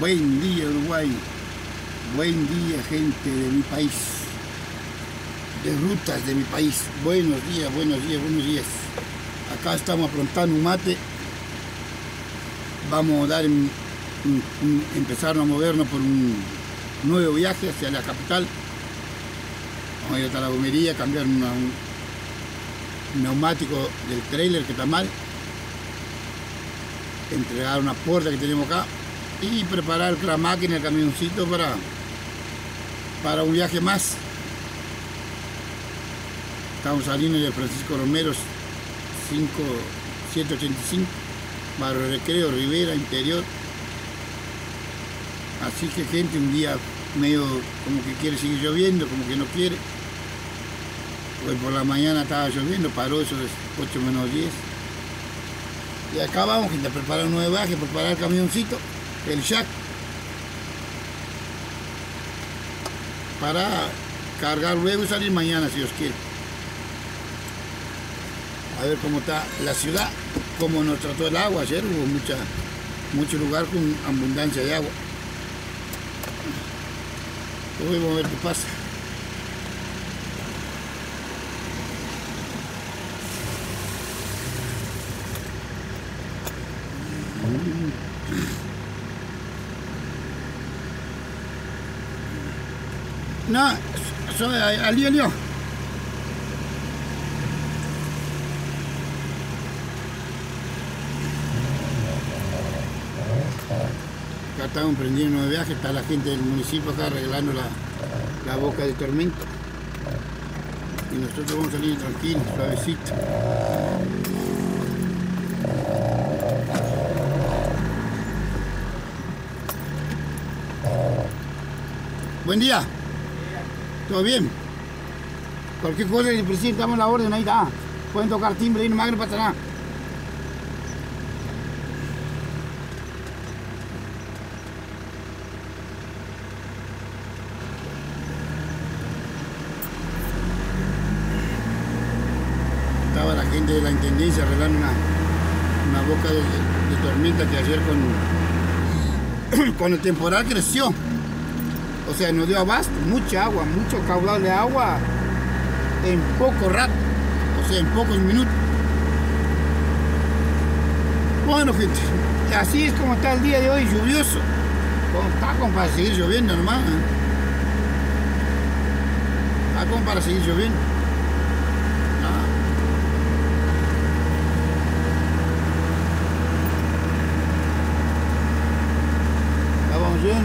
Buen día Uruguay, buen día gente de mi país, de rutas de mi país. Buenos días, buenos días, buenos días. Acá estamos aprontando un mate. Vamos a dar, empezar a movernos por un nuevo viaje hacia la capital. Vamos a ir a la gomería, cambiar un neumático del trailer que está mal. Entregar una puerta que tenemos acá y preparar la máquina, el camioncito para, para un viaje más. Estamos saliendo de Francisco Romero 5785, Barrio Recreo, Rivera, Interior. Así que gente, un día medio como que quiere seguir lloviendo, como que no quiere. Hoy por la mañana estaba lloviendo, paró eso de 8 menos 10. Y acá vamos, gente, a preparar un nuevo viaje, preparar el camioncito el jack para cargar luego y salir mañana si Dios quiere. A ver cómo está la ciudad, cómo nos trató el agua. Ayer hubo mucha, mucho lugar con abundancia de agua. Vamos a ver qué pasa. No, soy lío, lío. Acá estamos prendiendo de viaje, está la gente del municipio acá arreglando la, la boca de tormenta. Y nosotros vamos a salir tranquilos, suavecito. Buen día. ¿Todo bien? Cualquier cosa que presidente damos la orden, ahí está. Pueden tocar timbre y no más no pasa nada. Estaba la gente de la intendencia arreglando una, una boca de, tormenta que ayer con, con el temporal creció. O sea, nos dio abasto, mucha agua, mucho caudal de agua en poco rato, o sea, en pocos minutos. Bueno, gente, así es como está el día de hoy, lluvioso. Está como para seguir lloviendo nomás. ¿eh? Está como para seguir lloviendo.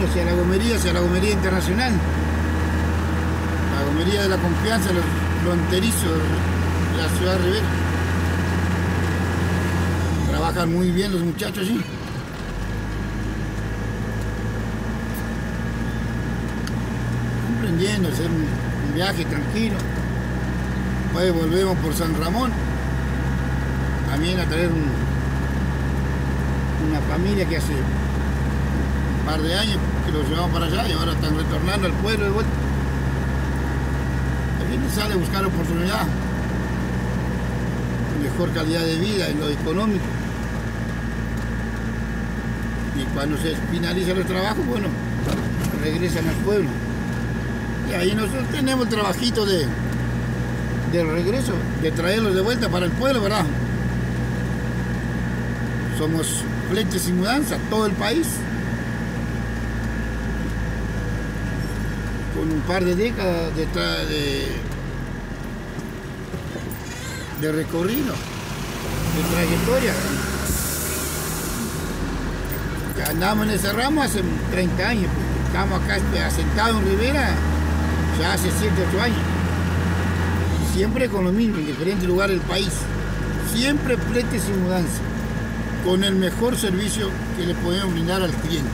Hacia la gomería, hacia la gomería internacional. La gomería de la confianza, los fronterizos de la ciudad de Rivera. Trabajan muy bien los muchachos allí. Comprendiendo, hacer un, viaje tranquilo. Después volvemos por San Ramón. También a traer una familia que hace par de años que los llevamos para allá y ahora están retornando al pueblo de vuelta. Aquí nos sale a buscar oportunidad, mejor calidad de vida en lo económico. Y cuando se finaliza el trabajo, bueno, regresan al pueblo. Y ahí nosotros tenemos el trabajito de, del regreso, de traerlos de vuelta para el pueblo, ¿verdad? Somos fletes y mudanza, todo el país. Un par de décadas de, de recorrido, de trayectoria. Andamos en ese ramo hace 30 años, estamos acá asentados en Rivera ya hace 7, 8 años. Siempre con lo mismo, en diferentes lugares del país. Siempre pletes y mudanza, con el mejor servicio que le podemos brindar al cliente.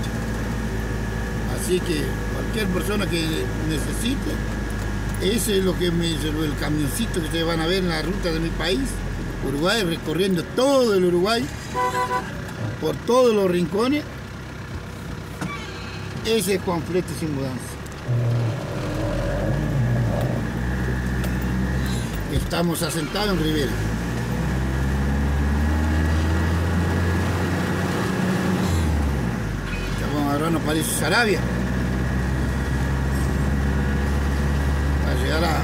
Así que cualquier persona que necesite. Ese es lo que me el camioncito que ustedes van a ver en la ruta de mi país, Uruguay, recorriendo todo el Uruguay, por todos los rincones. Ese es Juan Flete sin mudanza. Estamos asentados en Rivera. No parece Sarabia. Para llegar a,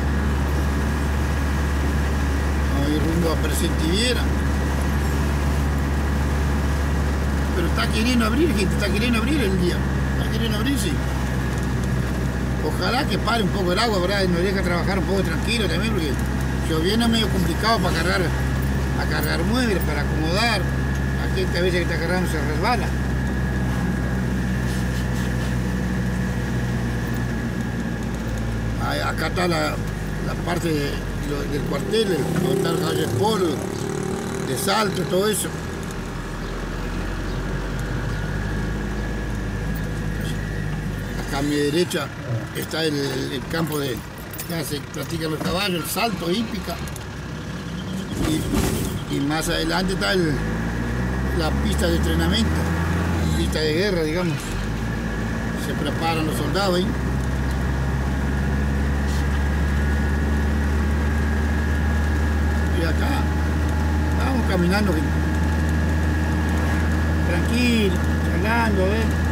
a ir rumbo a Presentiviera. Pero está queriendo abrir, gente, está queriendo abrir el día. Está queriendo abrirse. Ojalá que pare un poco el agua, ¿verdad? Y nos deja trabajar un poco tranquilo también, porque lloviendo es medio complicado para cargar, a cargar muebles, para acomodar. La gente a veces que está cargando se resbala. Acá está la, la parte del cuartel, el- donde está el calle Polo, de Salto, todo eso. Acá a mi derecha está el, campo de donde se practican los caballos, el salto hípica. Y, más adelante está el- la pista de entrenamiento, pista de guerra, digamos. Se preparan los soldados ahí. Acá vamos caminando tranquilo, charlando, ¿ves?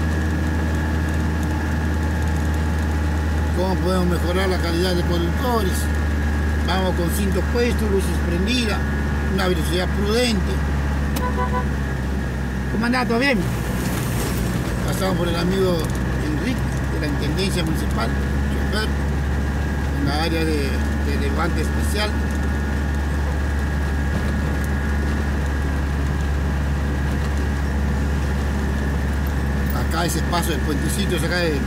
cómo podemos mejorar la calidad de conductores. Vamos con cintos puestos, luces prendidas, una velocidad prudente. ¿Todo bien? Pasamos por el amigo Enrique de la Intendencia Municipal, en la área de, de levante especial. Ese paso de puentecitos acá de